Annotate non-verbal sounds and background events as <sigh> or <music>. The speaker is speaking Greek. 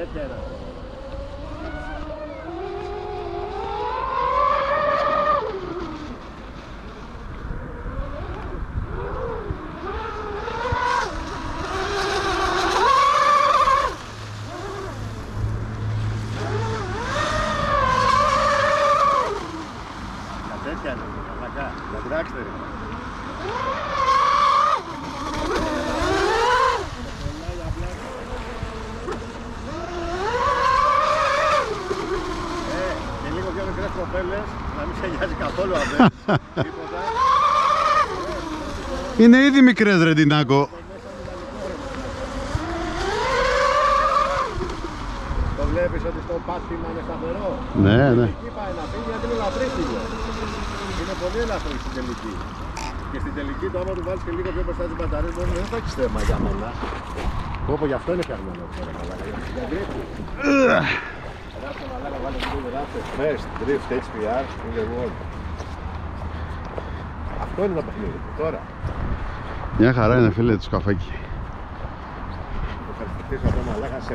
Hep beraber. Kaçak geldim. Bak ha. Bırak derim. Προπέλες, να μην σε νοιάζει καθόλου αυτό. Τίποτα. <laughs> Είναι ήδη μικρές ρε Τινάκο. Το βλέπεις ότι στο πάτημα είναι σταθερό. Ναι, ναι. Εκεί πάει να φύγει γιατί είναι ελαφρύτηλο. Είναι πολύ ελαφρύ στην τελική. Και στην τελική το άμα του βάλεις και λίγο πιο μπροστά τις μπαταρίες μπορεί να δεν θα έχεις θέμα για μένα. Κόπο γι' αυτό είναι φτιαγμένο <clears throat> αυτό ρε μαλάκα. Για γκρίπη. Γράψτε μαλάκα βάλε λίγο γράψτε. First drift HPR in the world. Αυτό είναι το παιχνίδι. Τώρα. Μια χαρά είναι φίλε του σκαφάκι. Το ευχαριστήσω αυτό μαλάκα σε